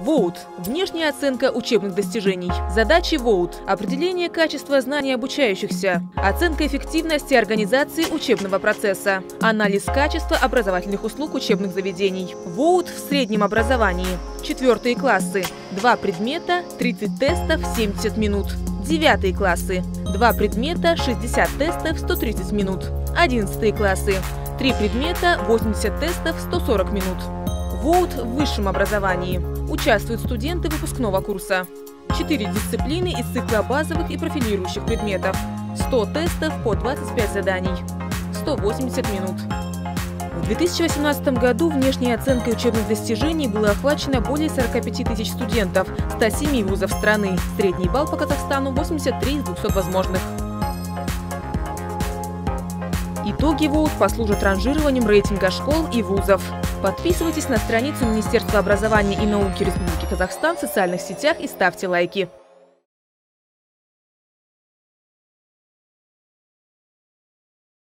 ВОУТ – внешняя оценка учебных достижений. Задачи ВОУТ – определение качества знаний обучающихся, оценка эффективности организации учебного процесса, анализ качества образовательных услуг учебных заведений. ВОУТ в среднем образовании. Четвертые классы. Два предмета, 30 тестов, 70 минут. Девятые классы. Два предмета, 60 тестов, 130 минут. Одиннадцатые классы. Три предмета, 80 тестов, 140 минут. ВОУТ в высшем образовании. Участвуют студенты выпускного курса. Четыре дисциплины из цикла базовых и профилирующих предметов. 100 тестов по 25 заданий. 180 минут. В 2018 году внешней оценкой учебных достижений было охвачено более 45 тысяч студентов 107 вузов страны. Средний балл по Казахстану 83 из 200 возможных. Итоги ВУЗ послужат ранжированием рейтинга школ и вузов. Подписывайтесь на страницу Министерства образования и науки Республики Казахстан в социальных сетях и ставьте лайки.